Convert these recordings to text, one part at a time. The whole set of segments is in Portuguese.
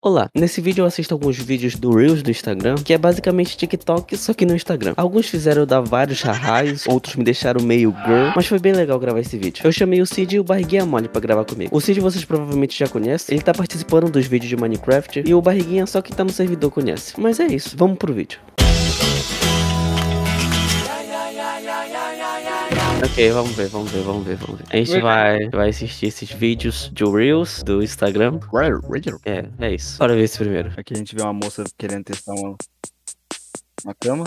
Olá, nesse vídeo eu assisto alguns vídeos do Reels do Instagram, que é basicamente TikTok, só que no Instagram. Alguns fizeram dar vários rarrais, outros me deixaram meio girl, mas foi bem legal gravar esse vídeo. Eu chamei o Cid e o Barriguinha Mole pra gravar comigo. O Cid vocês provavelmente já conhecem, ele tá participando dos vídeos de Minecraft, e o Barriguinha só que tá no servidor conhece. Mas é isso, vamos pro vídeo. Ok, vamos ver, vamos ver, vamos ver, vamos ver. A gente vai, vai assistir esses vídeos de Reels do Instagram. É, é isso. Bora ver esse primeiro. Aqui a gente vê uma moça querendo testar uma, uma cama.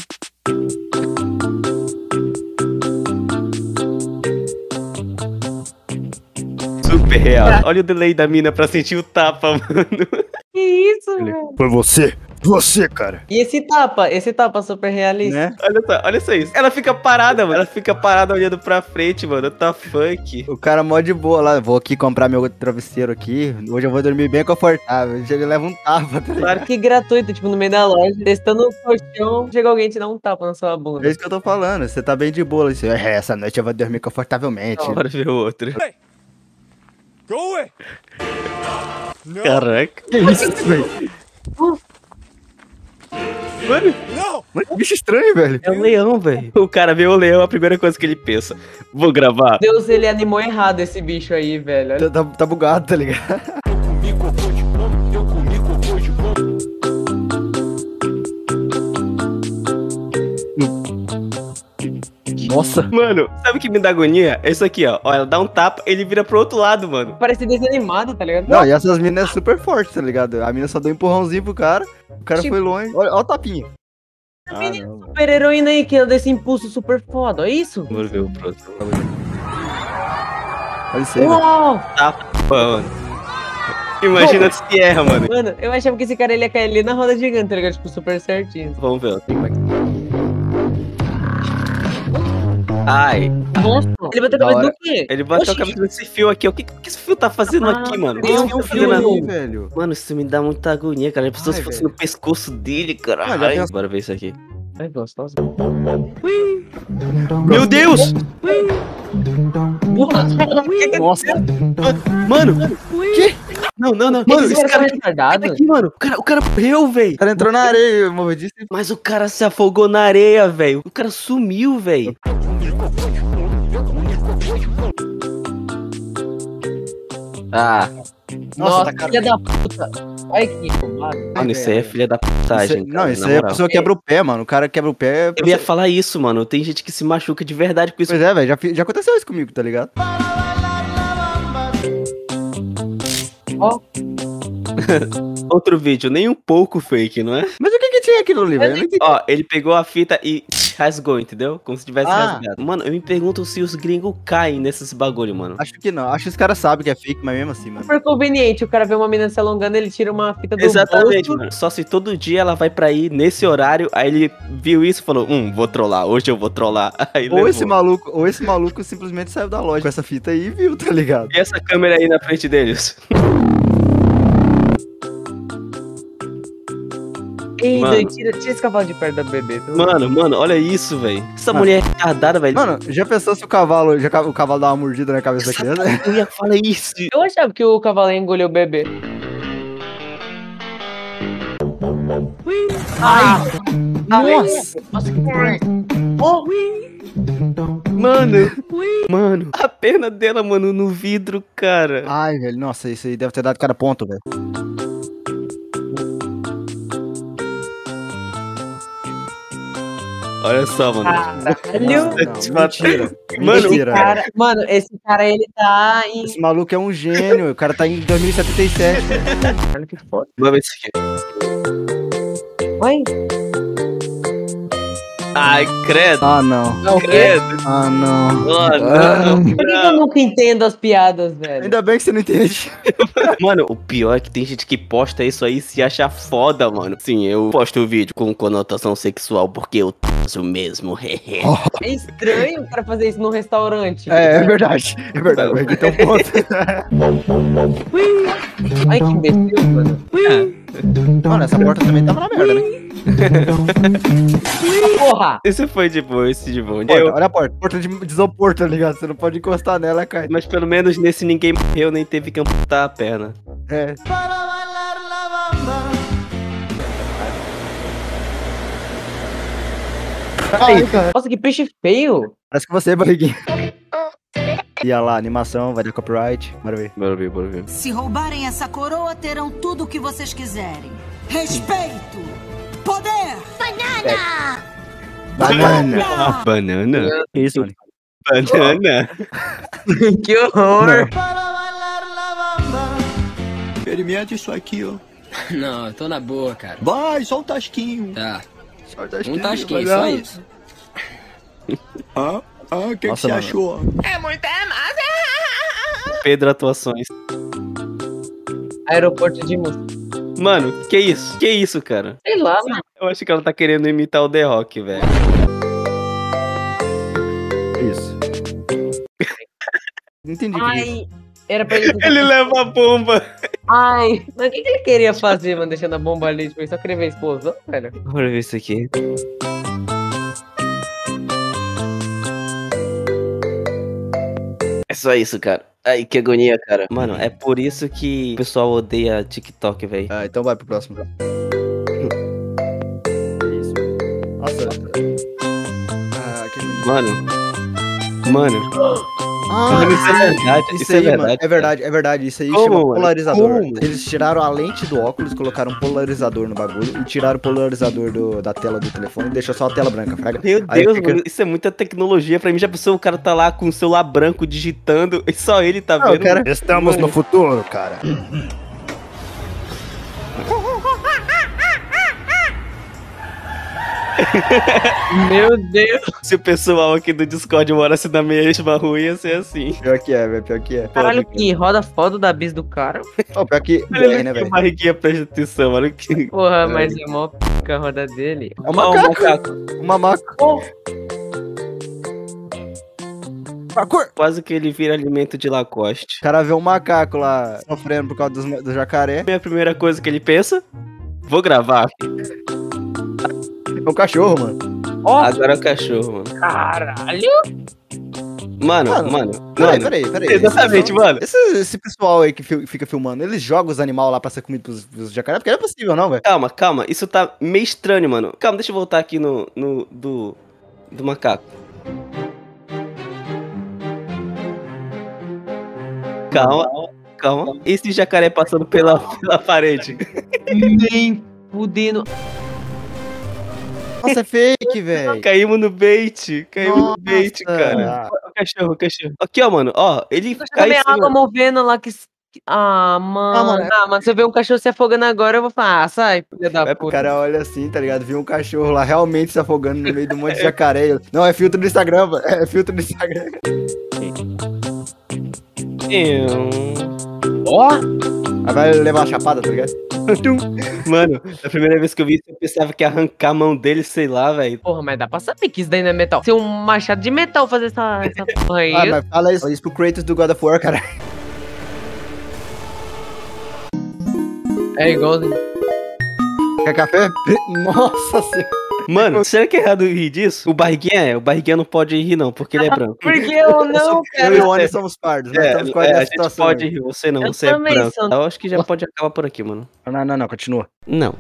Super real. Olha o delay da mina pra sentir o tapa, mano. Que isso, velho? Foi você! Você, cara! E esse tapa? Esse tapa super realista. Né? Olha só, olha só isso. Ela fica parada, mano. Ela fica parada olhando pra frente, mano. Tá funk. O cara mó de boa lá. Vou aqui comprar meu travesseiro aqui. Hoje eu vou dormir bem confortável. Ele leva um tapa, tá ligado? Claro que gratuito, tipo, no meio da loja, testando o colchão, chega alguém e te dá um tapa na sua É bunda. isso que eu tô falando. Você tá bem de boa. Assim, "É, essa noite eu vou dormir confortavelmente. Bora ver o outro. Go away! Caraca. Que isso, velho? Mano, No! Mano, que bicho estranho, velho. é o leão, velho. O cara vê o leão, a primeira coisa que ele pensa. Vou gravar. Deus, ele animou errado esse bicho aí, velho. Tá, tá- tá bugado, tá ligado? Eu comi Nossa. Mano, sabe o que me dá agonia? É isso aqui, ó. Ó, ela dá um tapa, ele vira pro outro lado, mano. Parece desanimado, tá ligado? Não, e essas minas é super forte, tá ligado? A mina só deu um empurrãozinho pro cara. O cara Tipo- foi longe. Olha, olha o tapinha. A menina super heroína aí que dá esse impulso super foda, é isso? Vamos ver o próximo. Olha isso aí. Uau! Tapa, mano. Imagina se erra, mano. Mano, eu achava que esse cara ele ia cair ali na roda gigante, tá ligado? Tipo, super certinho. Vamos ver, ó. Tem mais. Ai, Nossa! Ele bateu a cabeça do quê? ele bateu a Oxi. cabeça nesse fio aqui. ó. O que, que esse fio tá fazendo Ah, aqui, mano? Esse fio tá fazendo aqui? velho. Mano, isso me dá muita agonia, cara. Pensou Ai, se fosse velho. no pescoço dele, cara. Ah, Ai, Bora ver isso aqui. Ai, gostoso. Meu Deus! Nossa. Mano! Que? Não, não, não. Mano, esse cara cara é aqui, retardado? aqui, mano. O cara, o cara morreu, velho. O cara entrou na areia, movediço. Mas o cara se afogou na areia, velho. O cara sumiu, velho. Ah, Nossa, tá cara- filha da puta. Ai, que roubado. mano, isso aí é filha da Isso putagem. aí- cara, não, isso aí é a moral. pessoa quebra o pé, mano. O cara quebra o pé. Eu ia falar isso, mano. Tem gente que se machuca de verdade com isso. Pois é, velho. Já, já aconteceu isso comigo, tá ligado? Ó, Outro vídeo, nem um pouco fake, não é? Mas o tinha aquilo ali, velho? Eu não entendi. Ó, ele pegou a fita e rasgou, entendeu? Como se tivesse Ah. rasgado. Mano, eu me pergunto se os gringos caem nesses bagulho, mano. Acho que não. Acho que os caras sabem que é fake, mas mesmo assim, mano. super conveniente. O cara vê uma menina se alongando, ele tira uma fita do Exatamente, bolso. mano. Só se todo dia ela vai pra ir nesse horário, aí ele viu isso e falou, hum, vou trollar, hoje eu vou trollar. Aí Ou levou. esse maluco, ou esse maluco simplesmente saiu da loja com essa fita aí e viu, tá ligado? E essa câmera aí na frente deles? Ei, Mano. Tira, tira esse cavalo de perto da bebê. pelo Mano, mano, olha isso, velho. Essa Mano. mulher é retardada, velho. Mano, já pensou se o cavalo, já, o cavalo dá uma mordida na cabeça da criança? Eu ia falar isso. Eu achava que o cavalo ia engolir o bebê. Ai! Nossa! Nossa, que Oh, Mano, mano, a perna dela, mano, no vidro, cara. Ai, velho, nossa, isso aí deve ter dado cada ponto, velho. Olha só, mano. caralho! Não, mentira. Mano, esse cara, mano, esse cara, ele tá em... Esse maluco é um gênio, o cara tá em 2077. Olha que foda. Vamos ver isso aqui. Oi? Ai, credo, Ah, não. Não, credo. Ah, não. Oh, Ah. não, Por que eu nunca entendo as piadas, velho? Ainda bem que você não entende. Mano, o pior é que tem gente que posta isso aí e se acha foda, mano. Sim, eu posto o vídeo com conotação sexual porque eu o mesmo. É estranho o cara fazer isso num restaurante. É, é verdade. É verdade, um ponto. Ai, que imbecil, mano. É. Mano, essa porta também tá tava na merda, né? Porra! Isso foi de boa, esse de bom. Eu... Olha a porta, porta de, de tá ligado? Você não pode encostar nela, cara. Mas pelo menos nesse ninguém morreu, nem teve que amputar a perna. É. Ai, Nossa, que peixe feio! Parece que você é barriguinha. E olha lá, animação, vai dar copyright. Bora ver. Bora ver, bora ver. Se roubarem essa coroa, terão tudo o que vocês quiserem. Respeito! Poder! Banana. Banana? Que isso, mano? Banana? que horror. Experimenta isso aqui, ó. Não, eu tô na boa, cara. Vai, só um tasquinho. Tá, Só um um tasquinho. tasquinho, vai só isso. Ah, ah, o que, que Nossa, você mano. achou? Pedro Atuações. Aeroporto de Moscou. Mano, que isso? Que isso, cara? Sei lá, mano. Eu acho que ela tá querendo imitar o The Rock, velho. Isso. Não entendi que que é. Ai, era pra ele... Ele leva a bomba. Ai, mas o que, que ele queria fazer, mano, deixando a bomba ali? Tipo, ele só queria ver a explosão, velho? Bora ver isso aqui. Só isso, cara. Ai, que agonia, cara. Mano, é por isso que o pessoal odeia TikTok, velho. Ah, então vai pro próximo. Isso. Nossa. Ah, que. Mano. Mano. Ah, isso é verdade. Isso, Isso, é aí, verdade. mano, é verdade, é verdade. Isso aí Como, chama mano? polarizador. Como? Eles tiraram a lente do óculos, colocaram um polarizador no bagulho e tiraram o polarizador do- da tela do telefone e deixou só a tela branca, fraga. Meu Aí Deus, fica- mano, isso é muita tecnologia. Pra mim, já pensou o cara tá lá com o celular branco digitando e só ele tá Não, vendo. cara- Estamos no futuro, cara. Meu Deus. Se o pessoal aqui do Discord morasse na mesma rua, ia ser assim. Pior que é, velho, pior que é. Caralho, que roda foda da bis do cara. Ó, pior que Olha é, né, que velho? barriguinha presta atenção, mano. Que... Porra, mas é mó pica a roda dele. É um macaco. Um. Parkour. Quase que ele vira alimento de Lacoste. O cara vê um macaco lá sofrendo por causa dos, do jacaré. É a primeira coisa que ele pensa. Vou gravar. É um cachorro, mano. Agora é o cachorro, mano. Caralho. Mano, Mano, mano. Peraí, mano. peraí, peraí. Exatamente, mano. Esse, esse pessoal aí que fi- fica filmando, eles jogam os animais lá pra ser comido pros, pros jacaré? Porque não é possível, não, velho. Calma, calma. Isso tá meio estranho, mano. Calma, deixa eu voltar aqui no. no do. Do macaco. Calma, calma. Esse jacaré passando pela, pela parede. Nem fudendo. Nossa, é fake, velho. Caímos no bait. Caímos no bait, Nossa. cara. O cachorro, o cachorro. Aqui, ó, mano. Ó, ele Tá cai cima. água movendo lá que. Ah, mano. mano, Ah, é- mano. se eu ver um cachorro se afogando agora, eu vou falar, ah, sai, filha da É, o puta. cara olha assim, tá ligado? Viu um cachorro lá realmente se afogando no meio de um monte de jacaré. Não, é filtro do Instagram, velho. É filtro do Instagram. Ó, Aí vai levar a chapada, tá ligado? Mano, a primeira vez que eu vi isso, eu pensava que ia arrancar a mão dele, sei lá, velho. porra, mas dá pra saber que isso daí não é metal. Ser um machado de metal fazer essa, essa porra aí. Ah, mas fala isso, fala isso pro Kratos do God of War, cara. É igualzinho. Quer café? Nossa senhora. Mano, será que é errado rir disso? O barriguinha é, o barriguinha não pode rir não, porque ele é branco. Porque eu não, Eu cara. e o Oni somos pardos, nós É, estamos é, a nessa gente pode rir, você não, Eu você é branco. sou- Eu acho que já pode acabar por aqui, mano. Não, não, não, continua. Não.